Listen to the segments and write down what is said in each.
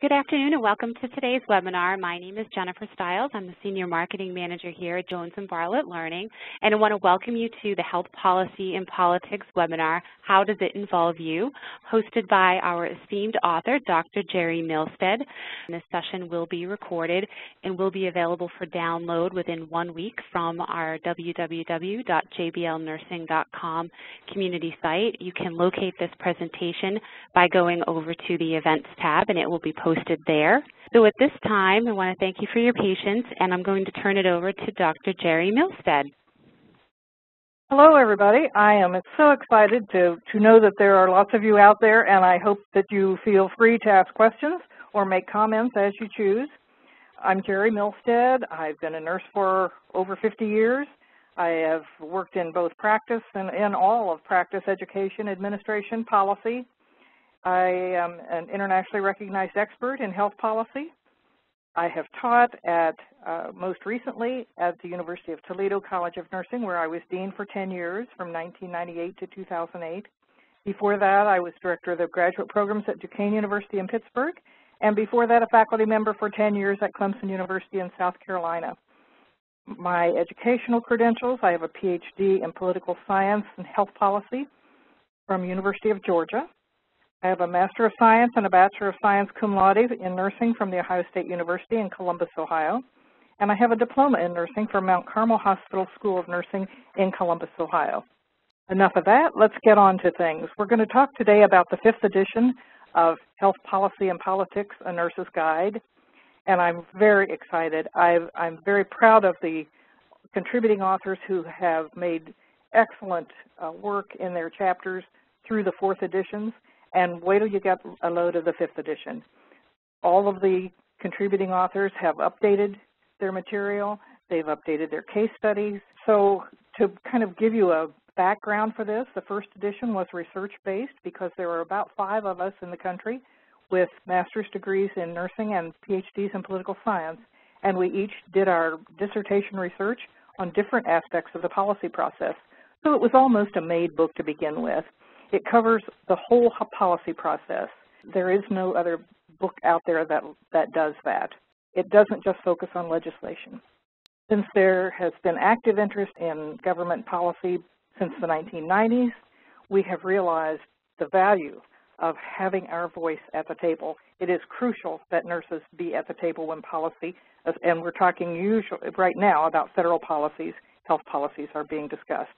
Good afternoon and welcome to today's webinar. My name is Jennifer Stiles. I'm the Senior Marketing Manager here at Jones & Bartlett Learning, and I want to welcome you to the Health Policy and Politics webinar, How Does It Involve You?, hosted by our esteemed author, Dr. Jeri Milstead. This session will be recorded and will be available for download within one week from our www.jblnursing.com community site. You can locate this presentation by going over to the Events tab, and it will be posted posted there. So at this time, I want to thank you for your patience, and I'm going to turn it over to Dr. Jeri Milstead. Hello, everybody. I am so excited to, to know that there are lots of you out there, and I hope that you feel free to ask questions or make comments as you choose. I'm Jeri Milstead. I've been a nurse for over 50 years. I have worked in both practice and in all of practice, education, administration, policy, I am an internationally recognized expert in health policy. I have taught at, uh, most recently, at the University of Toledo College of Nursing, where I was dean for 10 years, from 1998 to 2008. Before that, I was director of the graduate programs at Duquesne University in Pittsburgh, and before that, a faculty member for 10 years at Clemson University in South Carolina. My educational credentials, I have a PhD in political science and health policy from University of Georgia. I have a Master of Science and a Bachelor of Science cum laude in nursing from The Ohio State University in Columbus, Ohio. And I have a diploma in nursing from Mount Carmel Hospital School of Nursing in Columbus, Ohio. Enough of that, let's get on to things. We're going to talk today about the fifth edition of Health Policy and Politics, A Nurse's Guide. And I'm very excited. i am very proud of the contributing authors who have made excellent uh, work in their chapters through the fourth editions and wait till you get a load of the fifth edition. All of the contributing authors have updated their material. They've updated their case studies. So to kind of give you a background for this, the first edition was research-based because there were about five of us in the country with master's degrees in nursing and PhDs in political science, and we each did our dissertation research on different aspects of the policy process. So it was almost a made book to begin with. It covers the whole policy process. There is no other book out there that, that does that. It doesn't just focus on legislation. Since there has been active interest in government policy since the 1990s, we have realized the value of having our voice at the table. It is crucial that nurses be at the table when policy, and we're talking usually right now about federal policies, health policies are being discussed.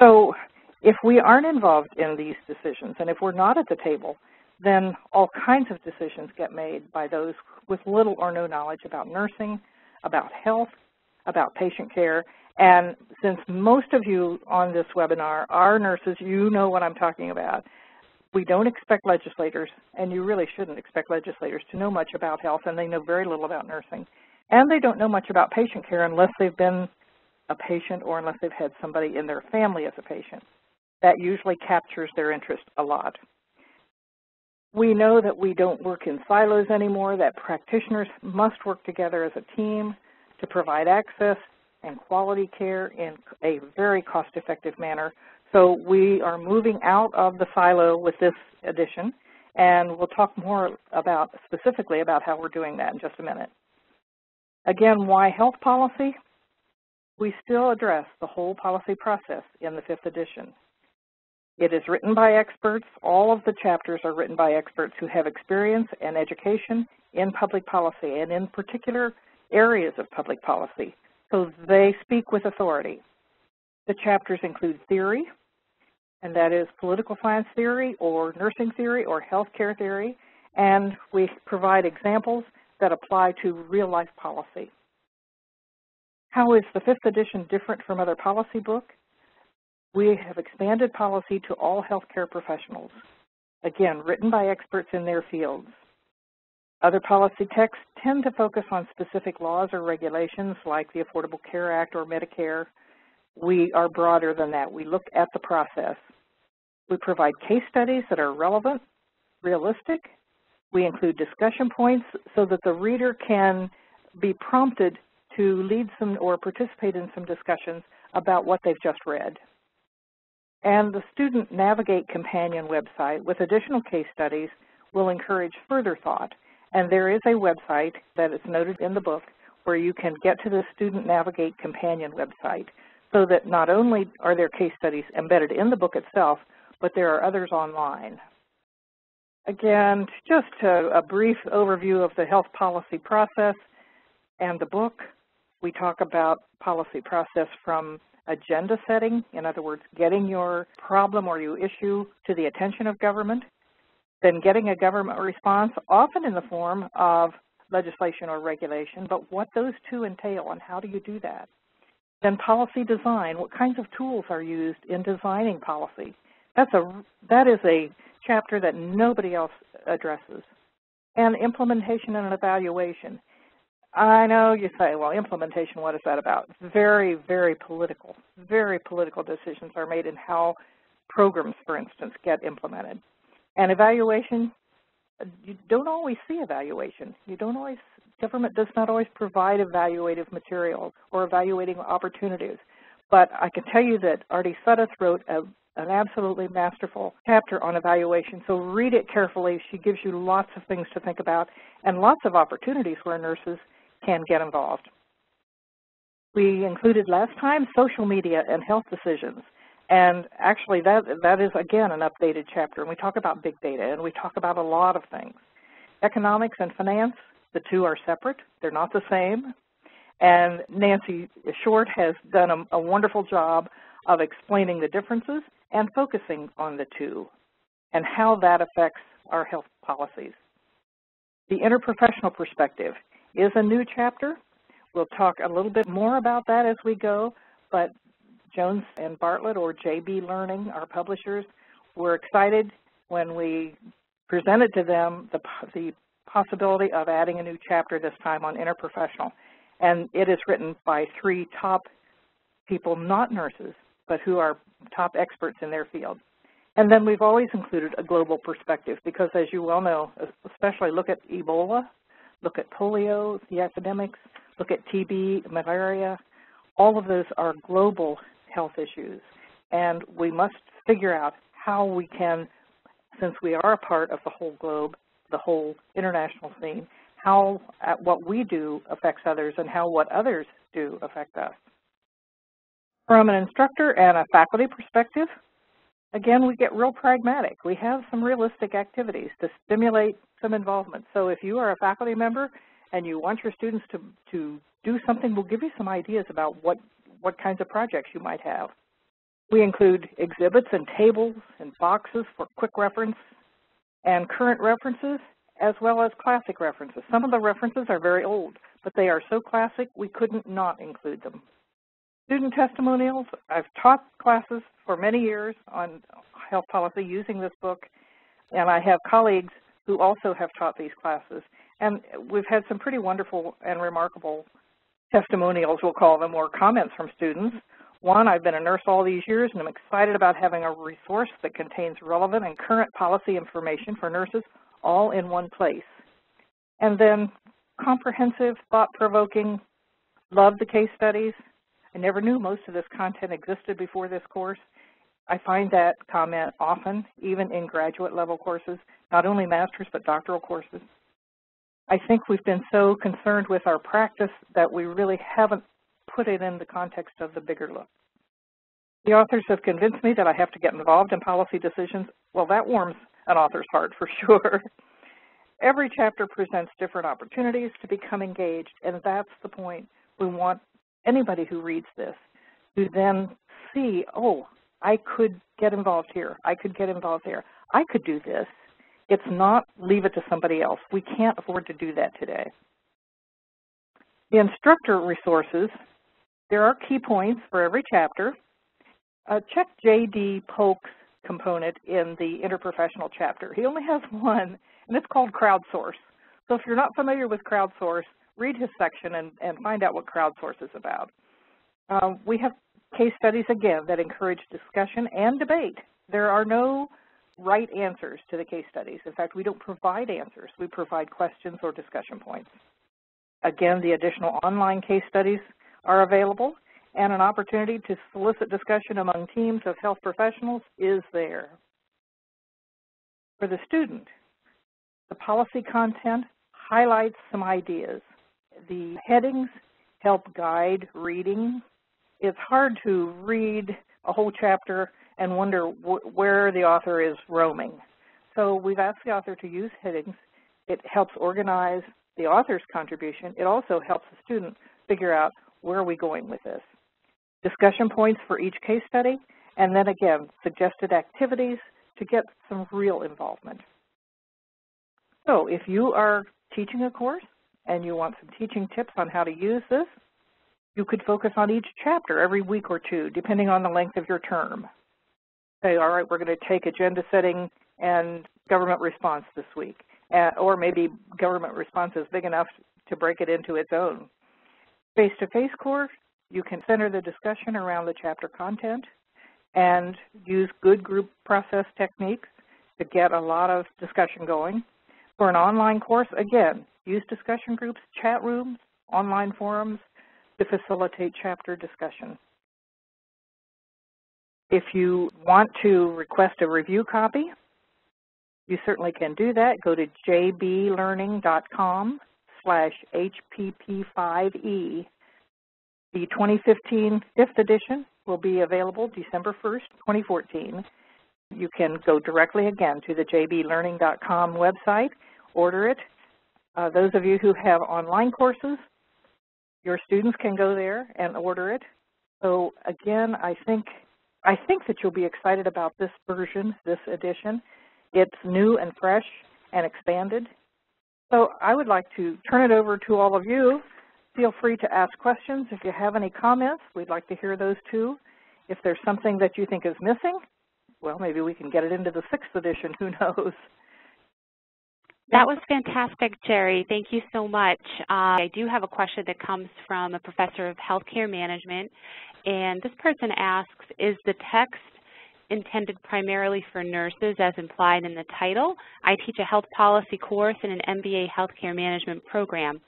So if we aren't involved in these decisions and if we're not at the table, then all kinds of decisions get made by those with little or no knowledge about nursing, about health, about patient care. And since most of you on this webinar are nurses, you know what I'm talking about. We don't expect legislators, and you really shouldn't expect legislators to know much about health, and they know very little about nursing. And they don't know much about patient care unless they've been a patient or unless they've had somebody in their family as a patient that usually captures their interest a lot. We know that we don't work in silos anymore, that practitioners must work together as a team to provide access and quality care in a very cost-effective manner. So we are moving out of the silo with this edition, and we'll talk more about specifically about how we're doing that in just a minute. Again, why health policy? We still address the whole policy process in the fifth edition. It is written by experts. All of the chapters are written by experts who have experience and education in public policy and in particular areas of public policy. So they speak with authority. The chapters include theory, and that is political science theory or nursing theory or healthcare theory, and we provide examples that apply to real-life policy. How is the fifth edition different from other policy books? We have expanded policy to all healthcare professionals, again, written by experts in their fields. Other policy texts tend to focus on specific laws or regulations like the Affordable Care Act or Medicare. We are broader than that. We look at the process. We provide case studies that are relevant, realistic. We include discussion points so that the reader can be prompted to lead some or participate in some discussions about what they've just read and the Student Navigate Companion website with additional case studies will encourage further thought. And there is a website that is noted in the book where you can get to the Student Navigate Companion website so that not only are there case studies embedded in the book itself, but there are others online. Again, just a, a brief overview of the health policy process and the book. We talk about policy process from agenda setting, in other words, getting your problem or your issue to the attention of government, then getting a government response, often in the form of legislation or regulation, but what those two entail and how do you do that? Then policy design, what kinds of tools are used in designing policy? That's a, that is a chapter that nobody else addresses. And implementation and evaluation. I know you say, well, implementation, what is that about? Very, very political. Very political decisions are made in how programs, for instance, get implemented. And evaluation, you don't always see evaluation. You don't always, government does not always provide evaluative materials or evaluating opportunities. But I can tell you that Ardith Sudduth wrote a, an absolutely masterful chapter on evaluation, so read it carefully. She gives you lots of things to think about and lots of opportunities where nurses can get involved. We included last time social media and health decisions. And actually that, that is, again, an updated chapter. And we talk about big data, and we talk about a lot of things. Economics and finance, the two are separate. They're not the same. And Nancy Short has done a, a wonderful job of explaining the differences and focusing on the two and how that affects our health policies. The interprofessional perspective is a new chapter. We'll talk a little bit more about that as we go, but Jones and Bartlett or JB Learning, our publishers, were excited when we presented to them the, the possibility of adding a new chapter this time on interprofessional. And it is written by three top people, not nurses, but who are top experts in their field. And then we've always included a global perspective because as you well know, especially look at Ebola, look at polio, the epidemics, look at TB, malaria, all of those are global health issues. And we must figure out how we can, since we are a part of the whole globe, the whole international scene, how what we do affects others and how what others do affect us. From an instructor and a faculty perspective, again, we get real pragmatic. We have some realistic activities to stimulate some involvement. So if you are a faculty member and you want your students to, to do something, we'll give you some ideas about what what kinds of projects you might have. We include exhibits and tables and boxes for quick reference and current references as well as classic references. Some of the references are very old, but they are so classic we couldn't not include them. Student testimonials, I've taught classes for many years on health policy using this book, and I have colleagues who also have taught these classes. And we've had some pretty wonderful and remarkable testimonials, we'll call them, or comments from students. One, I've been a nurse all these years and I'm excited about having a resource that contains relevant and current policy information for nurses all in one place. And then comprehensive, thought-provoking, love the case studies. I never knew most of this content existed before this course. I find that comment often, even in graduate level courses, not only master's but doctoral courses. I think we've been so concerned with our practice that we really haven't put it in the context of the bigger look. The authors have convinced me that I have to get involved in policy decisions. Well, that warms an author's heart for sure. Every chapter presents different opportunities to become engaged, and that's the point. We want anybody who reads this to then see, oh, I could get involved here. I could get involved there. I could do this. It's not leave it to somebody else. We can't afford to do that today. The instructor resources, there are key points for every chapter. Uh, check J.D. Polk's component in the interprofessional chapter. He only has one, and it's called crowdsource. So if you're not familiar with crowdsource, read his section and, and find out what crowdsource is about. Uh, we have case studies, again, that encourage discussion and debate. There are no right answers to the case studies. In fact, we don't provide answers. We provide questions or discussion points. Again, the additional online case studies are available, and an opportunity to solicit discussion among teams of health professionals is there. For the student, the policy content highlights some ideas. The headings help guide reading. It's hard to read a whole chapter and wonder wh where the author is roaming. So we've asked the author to use headings. It helps organize the author's contribution. It also helps the student figure out where are we going with this. Discussion points for each case study, and then again, suggested activities to get some real involvement. So if you are teaching a course and you want some teaching tips on how to use this, you could focus on each chapter every week or two, depending on the length of your term. Say, all right, we're going to take agenda setting and government response this week. Or maybe government response is big enough to break it into its own. Face-to-face -face course, you can center the discussion around the chapter content and use good group process techniques to get a lot of discussion going. For an online course, again, use discussion groups, chat rooms, online forums to facilitate chapter discussion. If you want to request a review copy, you certainly can do that. Go to jblearning.com slash HPP5E. The 2015 fifth edition will be available December 1st, 2014. You can go directly again to the jblearning.com website, order it. Uh, those of you who have online courses, your students can go there and order it. So again, I think I think that you'll be excited about this version, this edition. It's new and fresh and expanded. So I would like to turn it over to all of you. Feel free to ask questions. If you have any comments, we'd like to hear those too. If there's something that you think is missing, well, maybe we can get it into the sixth edition, who knows. That was fantastic, Jeri. Thank you so much. Uh, I do have a question that comes from a professor of healthcare management, and this person asks, is the text intended primarily for nurses as implied in the title. I teach a health policy course in an MBA healthcare management program.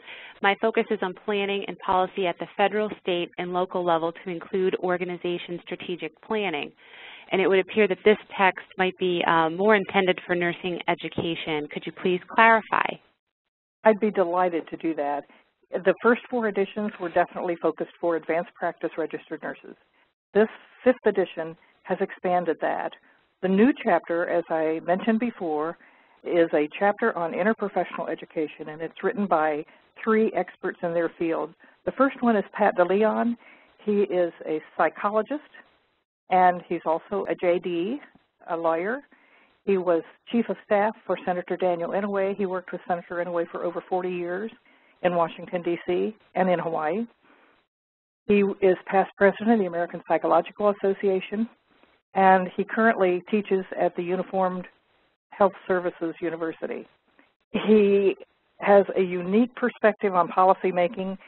My focus is on planning and policy at the federal, state, and local level to include organization strategic planning. And it would appear that this text might be um, more intended for nursing education. Could you please clarify? I'd be delighted to do that. The first four editions were definitely focused for advanced practice registered nurses. This fifth edition has expanded that. The new chapter, as I mentioned before, is a chapter on interprofessional education, and it's written by three experts in their field. The first one is Pat DeLeon. He is a psychologist, and he's also a JD, a lawyer. He was chief of staff for Senator Daniel Inouye. He worked with Senator Inouye for over 40 years in Washington, D.C. and in Hawaii. He is past president of the American Psychological Association, and he currently teaches at the Uniformed Health Services University. He has a unique perspective on policymaking.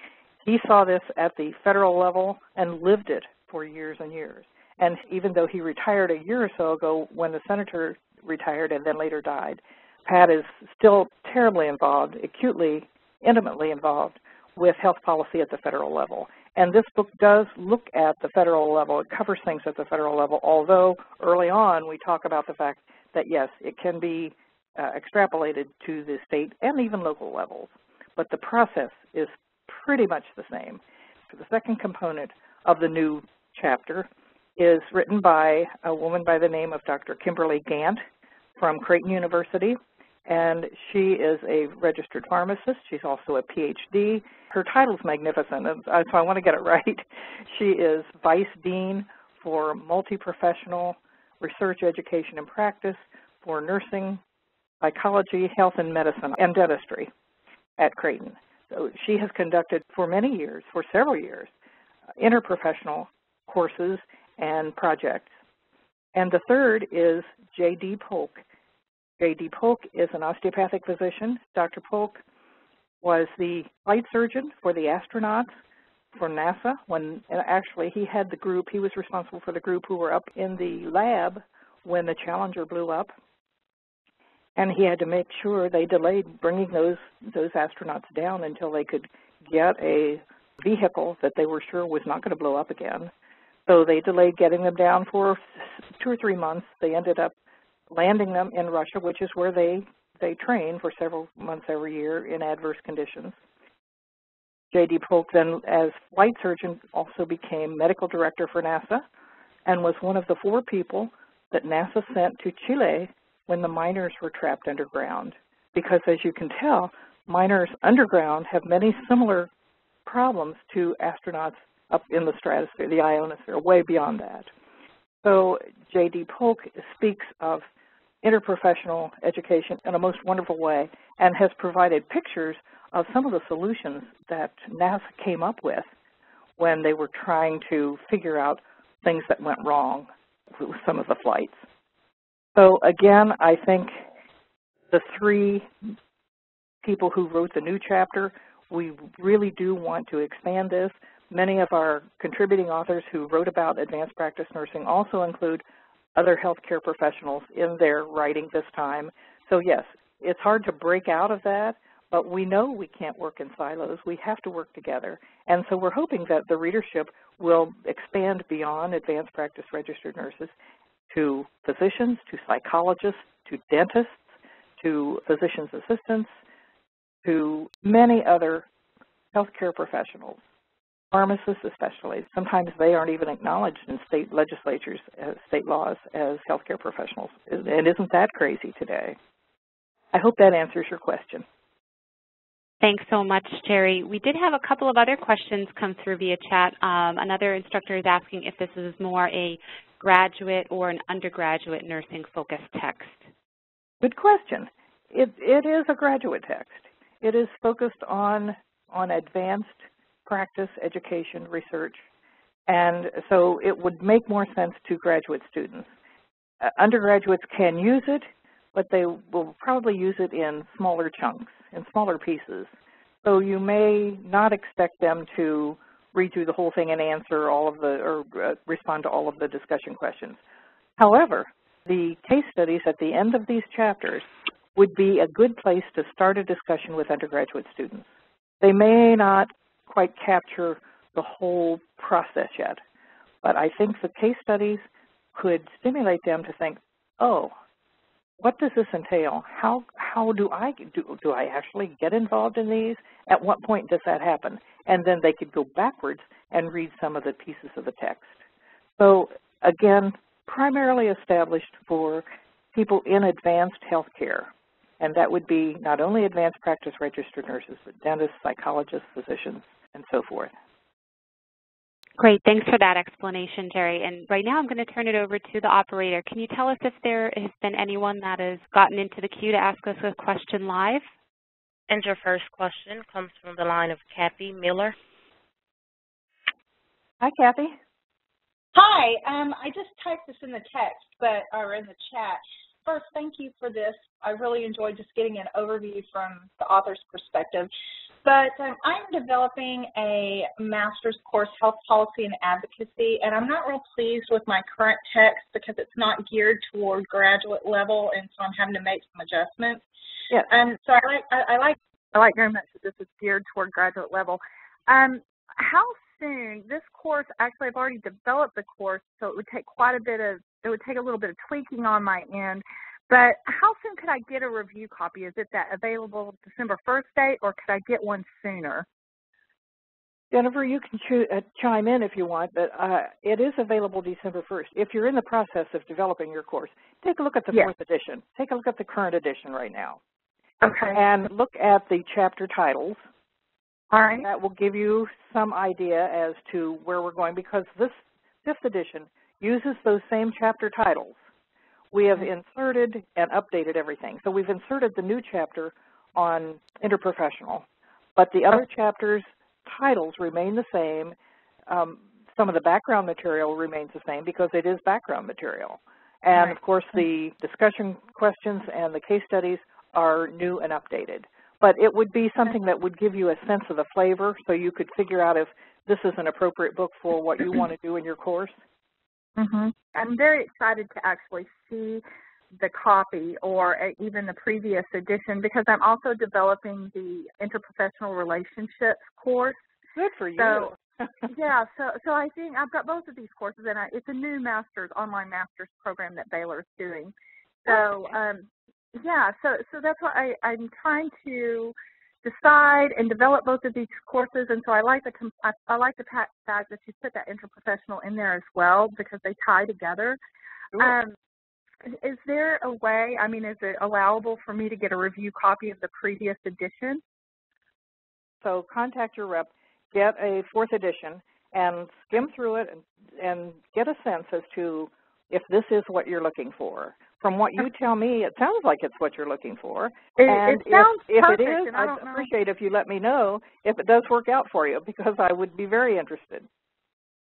He saw this at the federal level and lived it for years and years. And even though he retired a year or so ago when the senator retired and then later died, Pat is still terribly involved, acutely, intimately involved with health policy at the federal level. And this book does look at the federal level. It covers things at the federal level, although early on we talk about the fact that, yes, it can be uh, extrapolated to the state and even local levels. But the process is pretty much the same. So the second component of the new chapter is written by a woman by the name of Dr. Kimberly Galt from Creighton University and she is a registered pharmacist. She's also a PhD. Her title's magnificent, uh, so I want to get it right. She is Vice Dean for Multi-Professional Research, Education, and Practice for Nursing, Psychology, Health and Medicine, and Dentistry at Creighton. So she has conducted for many years, for several years, interprofessional courses and projects. And the third is J.D. Polk. J.D. Polk is an osteopathic physician. Dr. Polk was the flight surgeon for the astronauts for NASA when actually he had the group, he was responsible for the group who were up in the lab when the Challenger blew up. And he had to make sure they delayed bringing those, those astronauts down until they could get a vehicle that they were sure was not going to blow up again. So they delayed getting them down for two or three months. They ended up landing them in Russia, which is where they they train for several months every year in adverse conditions. J.D. Polk then, as flight surgeon, also became medical director for NASA and was one of the four people that NASA sent to Chile when the miners were trapped underground. Because as you can tell, miners underground have many similar problems to astronauts up in the stratosphere, the ionosphere, way beyond that. So J.D. Polk speaks of interprofessional education in a most wonderful way and has provided pictures of some of the solutions that NASA came up with when they were trying to figure out things that went wrong with some of the flights. So again, I think the three people who wrote the new chapter, we really do want to expand this. Many of our contributing authors who wrote about advanced practice nursing also include other healthcare professionals in their writing this time. So yes, it's hard to break out of that, but we know we can't work in silos. We have to work together. And so we're hoping that the readership will expand beyond advanced practice registered nurses to physicians, to psychologists, to dentists, to physician's assistants, to many other healthcare professionals, pharmacists especially. Sometimes they aren't even acknowledged in state legislatures, uh, state laws as healthcare professionals. And isn't that crazy today? I hope that answers your question. Thanks so much, Terry. We did have a couple of other questions come through via chat. Um, another instructor is asking if this is more a graduate or an undergraduate nursing focused text. Good question. It, it is a graduate text. It is focused on, on advanced practice, education, research, and so it would make more sense to graduate students. Uh, undergraduates can use it, but they will probably use it in smaller chunks, in smaller pieces. So you may not expect them to read through the whole thing and answer all of the, or uh, respond to all of the discussion questions. However, the case studies at the end of these chapters would be a good place to start a discussion with undergraduate students. They may not quite capture the whole process yet, but I think the case studies could stimulate them to think, oh, what does this entail? How how do I do do I actually get involved in these? At what point does that happen? And then they could go backwards and read some of the pieces of the text. So again, primarily established for people in advanced healthcare. And that would be not only advanced practice registered nurses, but dentists, psychologists, physicians, and so forth. Great, thanks for that explanation, Jeri. And right now I'm going to turn it over to the operator. Can you tell us if there has been anyone that has gotten into the queue to ask us a question live? And your first question comes from the line of Kathy Miller. Hi, Kathy. Hi, um, I just typed this in the text, but or in the chat. First, thank you for this. I really enjoyed just getting an overview from the author's perspective. But um, I'm developing a master's course, Health Policy and Advocacy, and I'm not real pleased with my current text because it's not geared toward graduate level, and so I'm having to make some adjustments. Yeah. Um, so I like I, I like I like very much that this is geared toward graduate level. Um, how soon? This course actually I've already developed the course, so it would take quite a bit of it would take a little bit of tweaking on my end. But how soon could I get a review copy? Is it that available December 1st date, or could I get one sooner? Jennifer, you can uh, chime in if you want, but uh, it is available December 1st. If you're in the process of developing your course, take a look at the yes. fourth edition. Take a look at the current edition right now. Okay. And look at the chapter titles. All right. That will give you some idea as to where we're going because this fifth edition uses those same chapter titles we have inserted and updated everything. So we've inserted the new chapter on interprofessional, but the other chapters titles remain the same. Um, some of the background material remains the same because it is background material. And right. of course the discussion questions and the case studies are new and updated. But it would be something that would give you a sense of the flavor so you could figure out if this is an appropriate book for what you want to do in your course. Mm-hmm. I'm very excited to actually see the copy or even the previous edition because I'm also developing the interprofessional relationships course. Good for you. So, yeah, so so I think I've got both of these courses, and I, it's a new master's online master's program that Baylor is doing. So um, yeah, so so that's why I, I'm trying to decide and develop both of these courses, and so I like the I, I like the fact that you put that interprofessional in there as well because they tie together. Um, is there a way? I mean, is it allowable for me to get a review copy of the previous edition? So contact your rep, get a fourth edition, and skim through it and, and get a sense as to if this is what you're looking for. From what you tell me, it sounds like it's what you're looking for. It, and it sounds if, if perfect, it is, I'd appreciate if you let me know if it does work out for you because I would be very interested.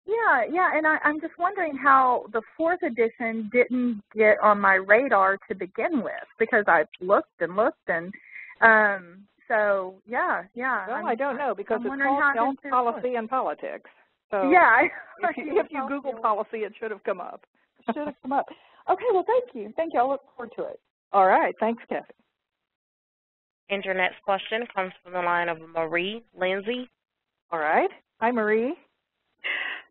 Yeah, yeah, and I, I'm just wondering how the fourth edition didn't get on my radar to begin with because I've looked and looked and um so yeah, yeah. Well, I'm, I don't know because I'm it's called health policy and politics. So yeah, if you, if you Google policy, it should have come up. It should have come up. Okay, well, thank you. Thank you. I'll look forward to it. All right. Thanks, Kathy. And your next question comes from the line of Marie Lindsay. All right. Hi, Marie.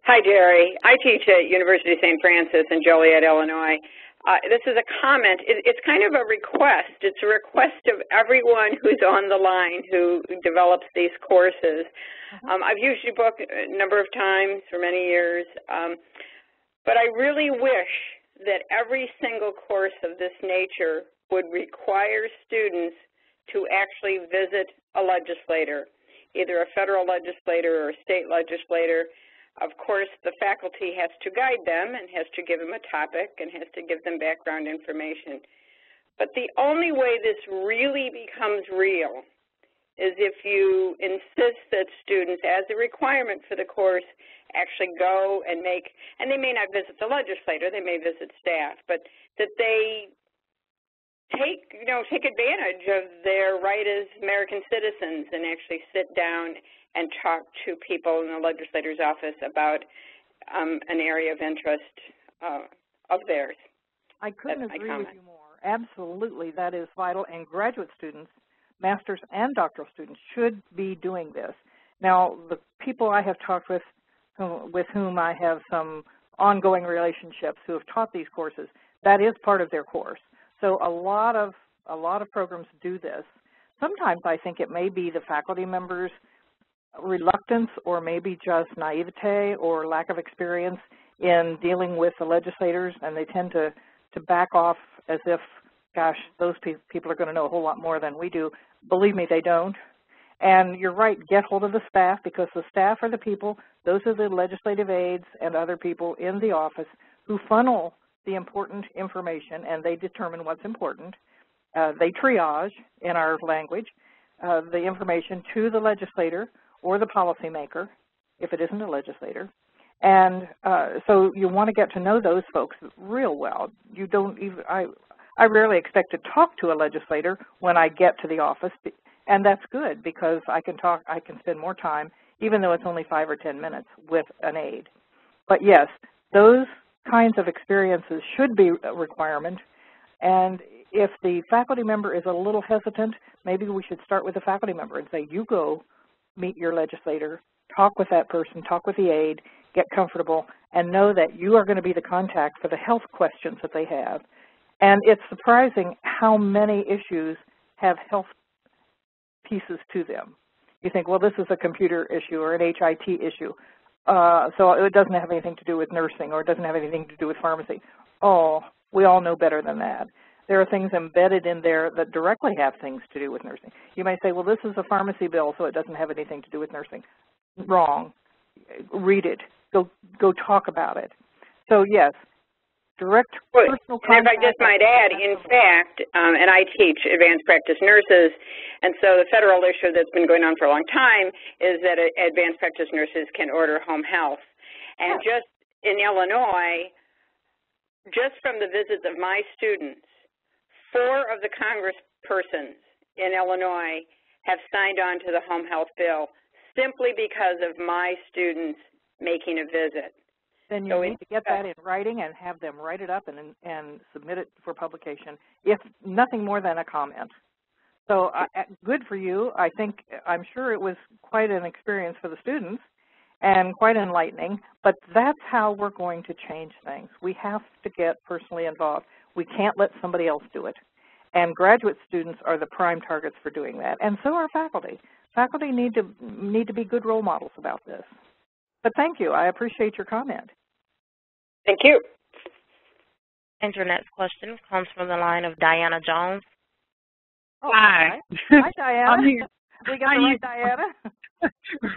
Hi, Jeri. I teach at University of St. Francis in Joliet, Illinois. Uh, this is a comment. It, it's kind of a request. It's a request of everyone who's on the line who develops these courses. Uh-huh. Um, I've used your book a number of times for many years, um, but I really wish that every single course of this nature would require students to actually visit a legislator, either a federal legislator or a state legislator, of course, the faculty has to guide them and has to give them a topic and has to give them background information. But the only way this really becomes real is if you insist that students, as a requirement for the course, actually go and make, and they may not visit the legislator, they may visit staff, but that they take, you know, take advantage of their right as American citizens and actually sit down and talk to people in the legislator's office about um, an area of interest uh, of theirs. I couldn't That's agree with you more. Absolutely, that is vital, and graduate students, master's and doctoral students, should be doing this. Now, the people I have talked with, with whom I have some ongoing relationships who have taught these courses, that is part of their course. So a lot of a lot of programs do this. Sometimes I think it may be the faculty members reluctance or maybe just naivete or lack of experience in dealing with the legislators and they tend to, to back off as if, gosh, those pe people are going to know a whole lot more than we do. Believe me, they don't. And you're right, get hold of the staff because the staff are the people, those are the legislative aides and other people in the office who funnel the important information and they determine what's important. Uh, they triage, in our language, uh, the information to the legislator or the policymaker, if it isn't a legislator. And uh, so you want to get to know those folks real well. You don't even, I, I rarely expect to talk to a legislator when I get to the office, and that's good because I can talk, I can spend more time, even though it's only five or 10 minutes, with an aide. But yes, those kinds of experiences should be a requirement, and if the faculty member is a little hesitant, maybe we should start with the faculty member and say, you go meet your legislator, talk with that person, talk with the aide, get comfortable, and know that you are going to be the contact for the health questions that they have. And it's surprising how many issues have health pieces to them. You think, well, this is a computer issue or an HIT issue, uh, so it doesn't have anything to do with nursing or it doesn't have anything to do with pharmacy. Oh, we all know better than that there are things embedded in there that directly have things to do with nursing. You may say, well, this is a pharmacy bill, so it doesn't have anything to do with nursing. Wrong. Read it. Go, go talk about it. So, yes, direct personal contact. And if I just might add, in fact, um, and I teach advanced practice nurses, and so the federal issue that's been going on for a long time is that advanced practice nurses can order home health. And yes. just in Illinois, just from the visits of my students, four of the congresspersons in Illinois have signed on to the home health bill simply because of my students making a visit. Then you so need to get that in writing and have them write it up and, and submit it for publication, if nothing more than a comment. So uh, good for you. I think, I'm sure it was quite an experience for the students and quite enlightening, but that's how we're going to change things. We have to get personally involved. We can't let somebody else do it. And graduate students are the prime targets for doing that, and so are faculty. Faculty need to need to be good role models about this. But thank you. I appreciate your comment. Thank you. And your next question comes from the line of Diana Jones. Oh, Hi. Hi, Diana. I'm here. We got the right Diana.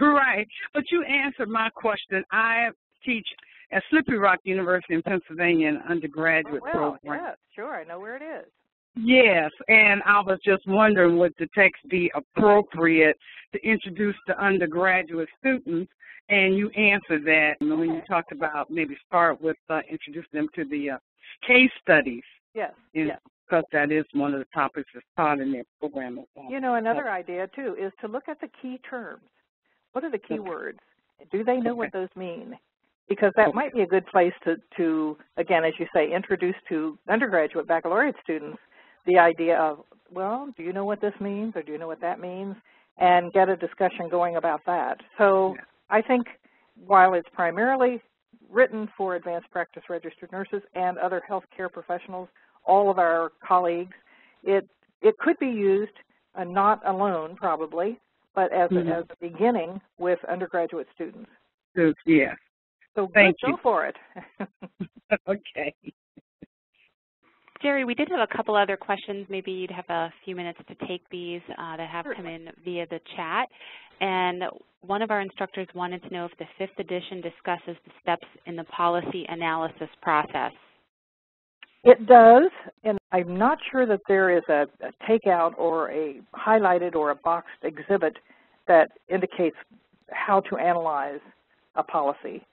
right. But you answered my question. I teach at Slippery Rock University in Pennsylvania an undergraduate oh, well, program. Yes, sure. I know where it is. Yes, and I was just wondering would the text be appropriate to introduce the undergraduate students? And you answered that when you talked about maybe start with uh, introducing them to the uh, case studies. Yes, in, yes. Because that is one of the topics that's taught in their program. You know, another idea too is to look at the key terms. What are the key okay. words? Do they know okay. what those mean? Because that okay. might be a good place to, to, again, as you say, introduce to undergraduate baccalaureate students the idea of, well, do you know what this means or do you know what that means? And get a discussion going about that. So yeah. I think while it's primarily written for advanced practice registered nurses and other healthcare professionals, all of our colleagues, it, it could be used uh, not alone probably, but as, mm -hmm. a, as a beginning with undergraduate students. Yes. So Thank go for it. okay. Jeri, we did have a couple other questions. Maybe you'd have a few minutes to take these uh, that have come in via the chat. And one of our instructors wanted to know if the fifth edition discusses the steps in the policy analysis process. It does, and I'm not sure that there is a, a takeout or a highlighted or a boxed exhibit that indicates how to analyze a policy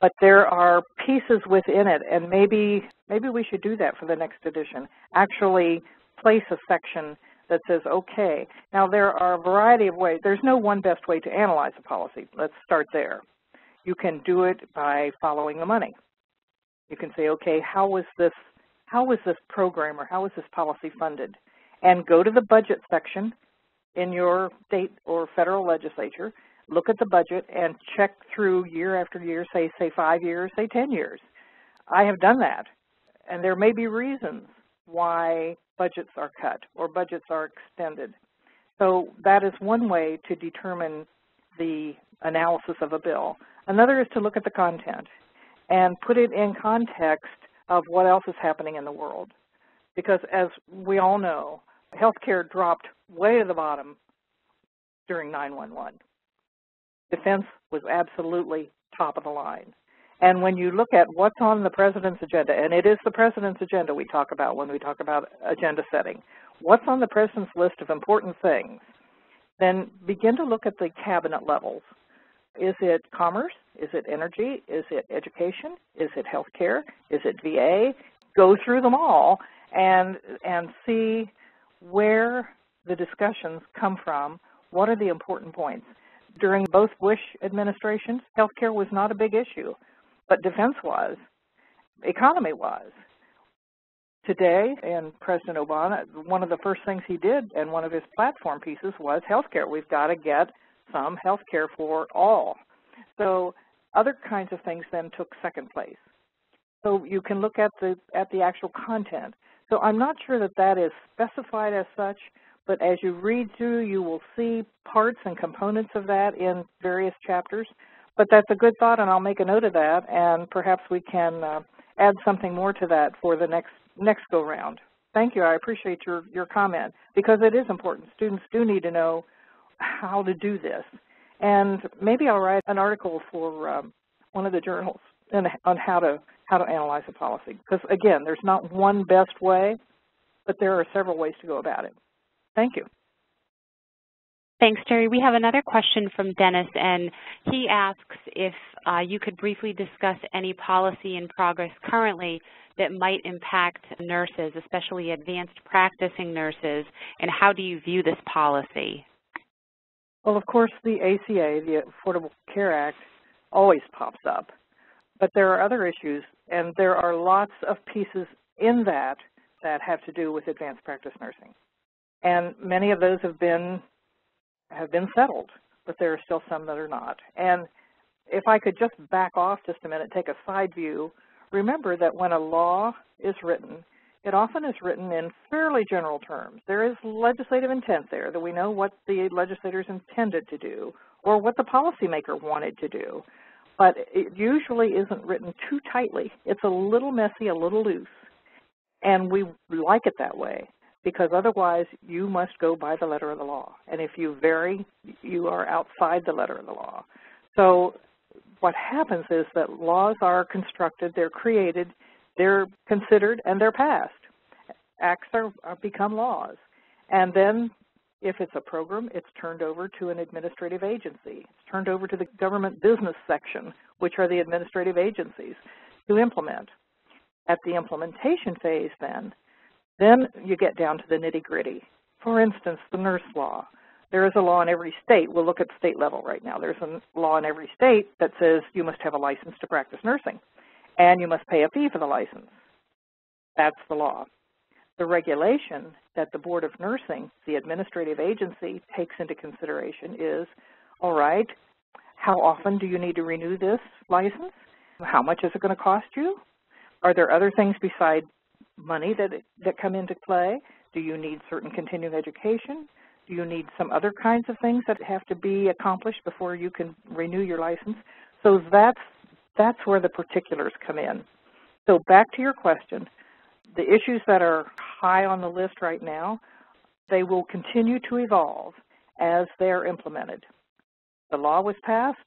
but there are pieces within it, and maybe maybe we should do that for the next edition. Actually place a section that says, okay, now there are a variety of ways. There's no one best way to analyze a policy. Let's start there. You can do it by following the money. You can say, okay, how was this, how was this program or how was this policy funded? And go to the budget section in your state or federal legislature look at the budget and check through year after year, say, say five years, say 10 years. I have done that. And there may be reasons why budgets are cut or budgets are extended. So that is one way to determine the analysis of a bill. Another is to look at the content and put it in context of what else is happening in the world. Because as we all know, healthcare dropped way to the bottom during 911 defense was absolutely top of the line. And when you look at what's on the President's agenda, and it is the President's agenda we talk about when we talk about agenda setting, what's on the President's list of important things, then begin to look at the cabinet levels. Is it commerce? Is it energy? Is it education? Is it healthcare? Is it VA? Go through them all and, and see where the discussions come from. What are the important points? During both Bush administrations, healthcare was not a big issue, but defense was, economy was. Today, and President Obama, one of the first things he did and one of his platform pieces was healthcare. We've got to get some healthcare for all. So other kinds of things then took second place. So you can look at the at the actual content. So I'm not sure that that is specified as such, but as you read through, you will see parts and components of that in various chapters. But that's a good thought, and I'll make a note of that, and perhaps we can uh, add something more to that for the next next go-round. Thank you. I appreciate your, your comment, because it is important. Students do need to know how to do this. And maybe I'll write an article for um, one of the journals on how to how to analyze a policy. Because again, there's not one best way, but there are several ways to go about it. Thank you. Thanks, Jeri. We have another question from Dennis, and he asks if uh, you could briefly discuss any policy in progress currently that might impact nurses, especially advanced practicing nurses, and how do you view this policy? Well, of course, the ACA, the Affordable Care Act, always pops up. But there are other issues, and there are lots of pieces in that that have to do with advanced practice nursing and many of those have been have been settled, but there are still some that are not. And if I could just back off just a minute, take a side view, remember that when a law is written, it often is written in fairly general terms. There is legislative intent there that we know what the legislators intended to do or what the policymaker wanted to do, but it usually isn't written too tightly. It's a little messy, a little loose, and we like it that way because otherwise you must go by the letter of the law. And if you vary, you are outside the letter of the law. So what happens is that laws are constructed, they're created, they're considered, and they're passed. Acts are, are become laws. And then if it's a program, it's turned over to an administrative agency. It's turned over to the government business section, which are the administrative agencies, to implement. At the implementation phase then, then you get down to the nitty gritty. For instance, the nurse law. There is a law in every state. We'll look at state level right now. There's a law in every state that says you must have a license to practice nursing, and you must pay a fee for the license. That's the law. The regulation that the Board of Nursing, the administrative agency, takes into consideration is, all right, how often do you need to renew this license? How much is it going to cost you? Are there other things besides money that, that come into play? Do you need certain continuing education? Do you need some other kinds of things that have to be accomplished before you can renew your license? So that's, that's where the particulars come in. So back to your question, the issues that are high on the list right now, they will continue to evolve as they're implemented. The law was passed,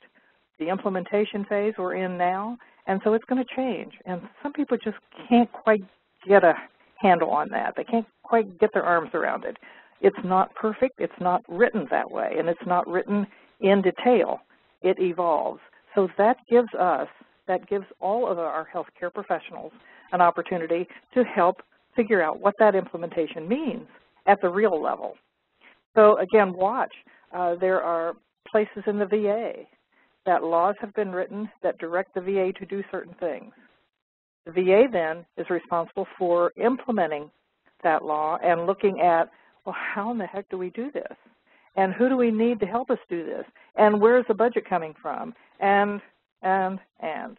the implementation phase we're in now, and so it's going to change. And some people just can't quite get a handle on that. They can't quite get their arms around it. It's not perfect. It's not written that way, and it's not written in detail. It evolves. So that gives us, that gives all of our healthcare professionals an opportunity to help figure out what that implementation means at the real level. So again, watch. Uh, there are places in the VA that laws have been written that direct the VA to do certain things. The VA then is responsible for implementing that law and looking at, well, how in the heck do we do this? And who do we need to help us do this? And where's the budget coming from? And, and, and.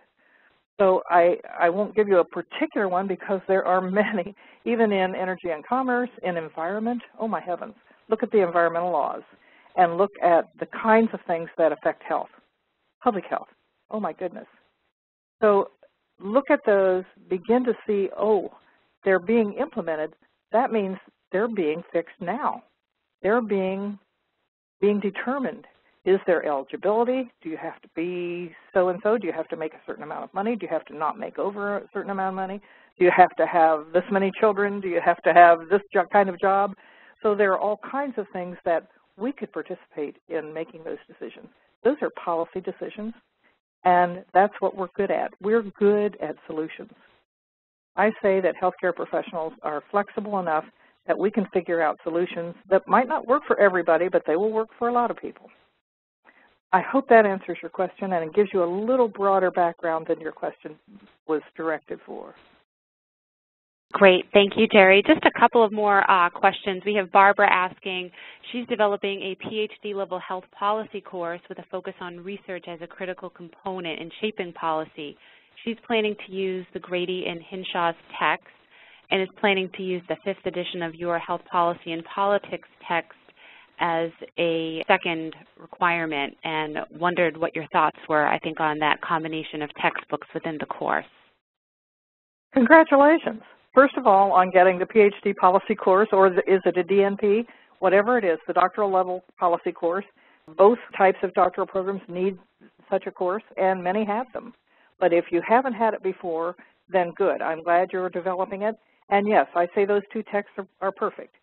So I, I won't give you a particular one because there are many, even in energy and commerce, in environment, oh my heavens. Look at the environmental laws and look at the kinds of things that affect health, public health. Oh my goodness. So look at those, begin to see, oh, they're being implemented. That means they're being fixed now. They're being, being determined. Is there eligibility? Do you have to be so-and-so? Do you have to make a certain amount of money? Do you have to not make over a certain amount of money? Do you have to have this many children? Do you have to have this kind of job? So there are all kinds of things that we could participate in making those decisions. Those are policy decisions. And that's what we're good at. We're good at solutions. I say that healthcare professionals are flexible enough that we can figure out solutions that might not work for everybody, but they will work for a lot of people. I hope that answers your question and it gives you a little broader background than your question was directed for. Great. Thank you, Jeri. Just a couple of more uh, questions. We have Barbara asking, she's developing a PhD level health policy course with a focus on research as a critical component in shaping policy. She's planning to use the Grady and Hinshaw's text and is planning to use the fifth edition of your health policy and politics text as a second requirement and wondered what your thoughts were, I think, on that combination of textbooks within the course. Congratulations first of all, on getting the PhD policy course, or is it a DNP? Whatever it is, the doctoral level policy course. Both types of doctoral programs need such a course, and many have them. But if you haven't had it before, then good. I'm glad you're developing it. And yes, I say those two texts are, are perfect.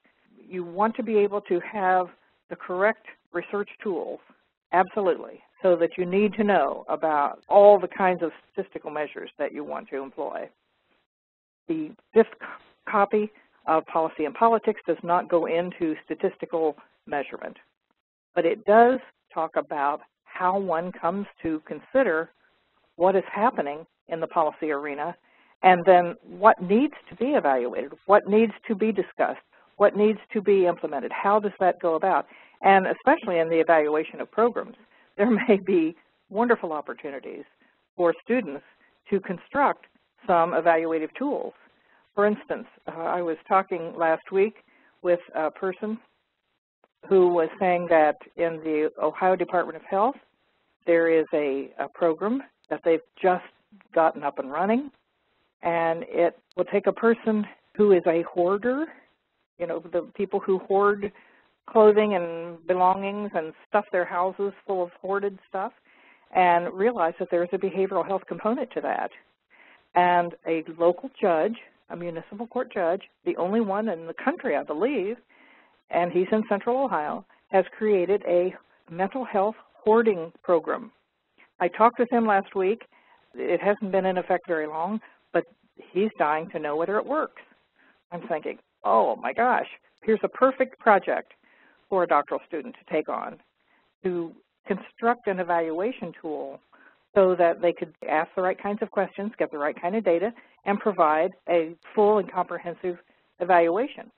You want to be able to have the correct research tools, absolutely, so that you need to know about all the kinds of statistical measures that you want to employ. The fifth copy of Policy and Politics does not go into statistical measurement, but it does talk about how one comes to consider what is happening in the policy arena and then what needs to be evaluated, what needs to be discussed, what needs to be implemented, how does that go about? And especially in the evaluation of programs, there may be wonderful opportunities for students to construct some evaluative tools. For instance, uh, I was talking last week with a person who was saying that in the Ohio Department of Health, there is a, a program that they've just gotten up and running, and it will take a person who is a hoarder, you know, the people who hoard clothing and belongings and stuff their houses full of hoarded stuff, and realize that there's a behavioral health component to that. And a local judge, a municipal court judge, the only one in the country, I believe, and he's in central Ohio, has created a mental health hoarding program. I talked with him last week. It hasn't been in effect very long, but he's dying to know whether it works. I'm thinking, oh my gosh, here's a perfect project for a doctoral student to take on to construct an evaluation tool so that they could ask the right kinds of questions, get the right kind of data, and provide a full and comprehensive evaluation.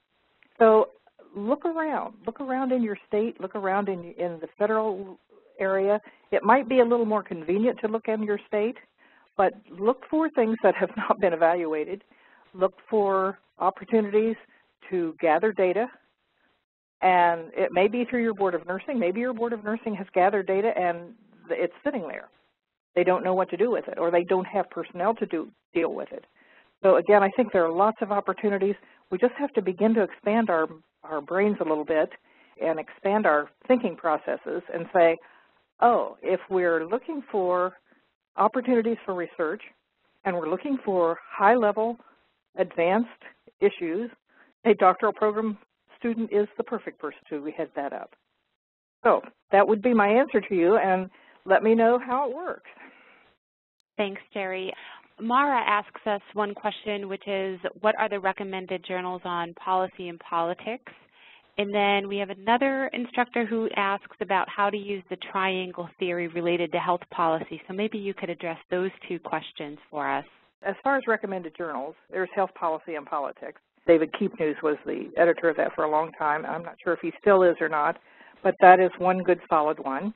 So look around. Look around in your state. Look around in, in the federal area. It might be a little more convenient to look in your state, but look for things that have not been evaluated. Look for opportunities to gather data, and it may be through your Board of Nursing. Maybe your Board of Nursing has gathered data and it's sitting there. They don't know what to do with it, or they don't have personnel to do, deal with it. So again, I think there are lots of opportunities. We just have to begin to expand our, our brains a little bit and expand our thinking processes and say, oh, if we're looking for opportunities for research and we're looking for high-level advanced issues, a doctoral program student is the perfect person to head that up. So that would be my answer to you, and let me know how it works. Thanks, Jeri. Mara asks us one question, which is, what are the recommended journals on policy and politics? And then we have another instructor who asks about how to use the triangle theory related to health policy. So maybe you could address those two questions for us. As far as recommended journals, there's Health Policy and Politics. David Keepnews was the editor of that for a long time. I'm not sure if he still is or not, but that is one good solid one.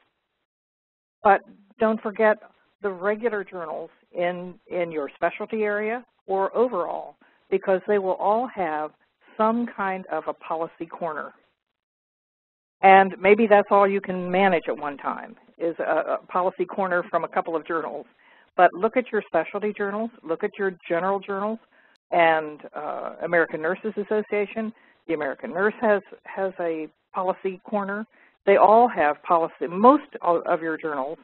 But don't forget the regular journals in, in your specialty area or overall, because they will all have some kind of a policy corner. And maybe that's all you can manage at one time, is a, a policy corner from a couple of journals. But look at your specialty journals, look at your general journals, and uh, American Nurses Association. The American Nurse has, has a policy corner. They all have policy, most of your journals,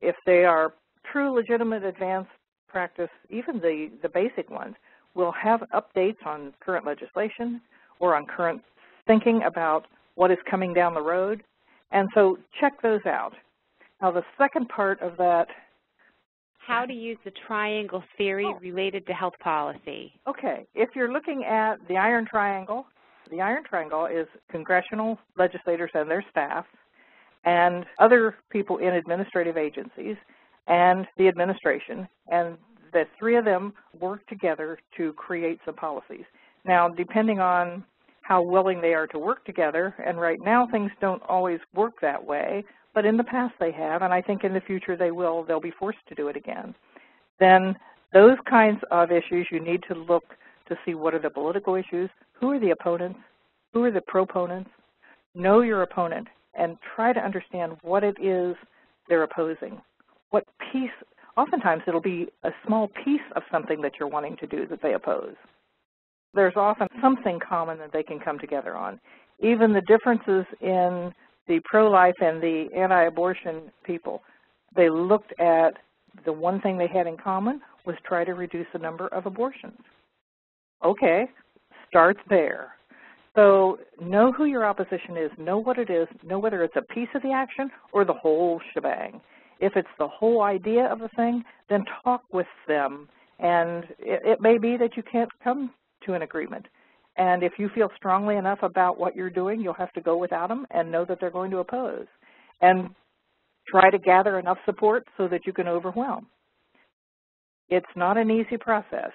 if they are true legitimate advanced practice, even the, the basic ones, will have updates on current legislation or on current thinking about what is coming down the road. And so check those out. Now the second part of that how to use the triangle theory oh. related to health policy. Okay, if you're looking at the iron triangle, the iron triangle is congressional legislators and their staff and other people in administrative agencies and the administration, and the three of them work together to create some policies. Now, depending on how willing they are to work together, and right now things don't always work that way, but in the past they have, and I think in the future they will, they'll be forced to do it again. Then those kinds of issues you need to look to see what are the political issues, who are the opponents, who are the proponents, know your opponent, and try to understand what it is they're opposing. What piece, oftentimes it'll be a small piece of something that you're wanting to do that they oppose. There's often something common that they can come together on. Even the differences in the pro-life and the anti-abortion people, they looked at the one thing they had in common was try to reduce the number of abortions. Okay, start there. So know who your opposition is, know what it is, know whether it's a piece of the action or the whole shebang. If it's the whole idea of the thing, then talk with them. And it, it may be that you can't come to an agreement. And if you feel strongly enough about what you're doing, you'll have to go without them and know that they're going to oppose. And try to gather enough support so that you can overwhelm. It's not an easy process,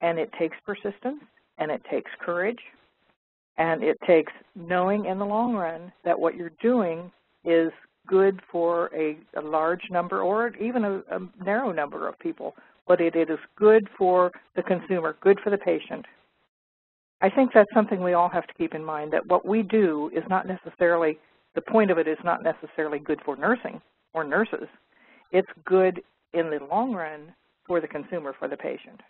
and it takes persistence, and it takes courage, and it takes knowing in the long run that what you're doing is good for a, a large number or even a, a narrow number of people but it is good for the consumer, good for the patient. I think that's something we all have to keep in mind, that what we do is not necessarily, the point of it is not necessarily good for nursing or nurses. It's good in the long run for the consumer, for the patient.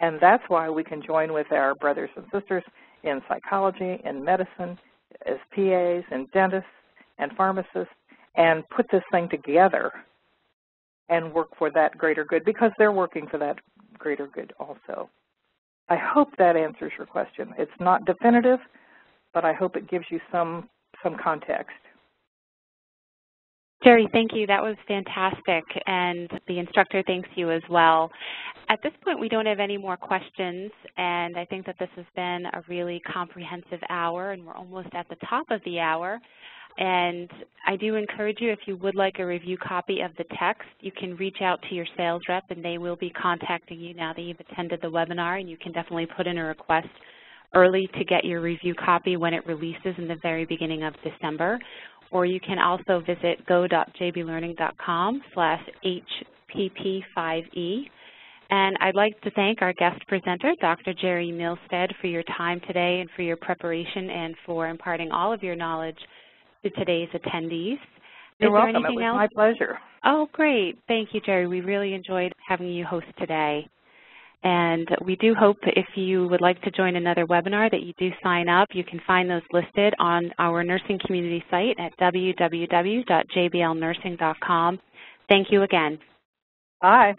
And that's why we can join with our brothers and sisters in psychology, in medicine, as PAs and dentists and pharmacists, and put this thing together and work for that greater good because they're working for that greater good also. I hope that answers your question. It's not definitive, but I hope it gives you some, some context. Jeri, thank you. That was fantastic, and the instructor thanks you as well. At this point, we don't have any more questions, and I think that this has been a really comprehensive hour, and we're almost at the top of the hour. And I do encourage you, if you would like a review copy of the text, you can reach out to your sales rep and they will be contacting you now that you've attended the webinar and you can definitely put in a request early to get your review copy when it releases in the very beginning of December. Or you can also visit go.jblearning.com slash HPP5E. And I'd like to thank our guest presenter, Dr. Jeri Milstead, for your time today and for your preparation and for imparting all of your knowledge to today's attendees. You're Is welcome. Anything it was else? my pleasure. Oh, great. Thank you, Jeri. We really enjoyed having you host today. And we do hope if you would like to join another webinar that you do sign up. You can find those listed on our nursing community site at www.jblnursing.com. Thank you again. Bye.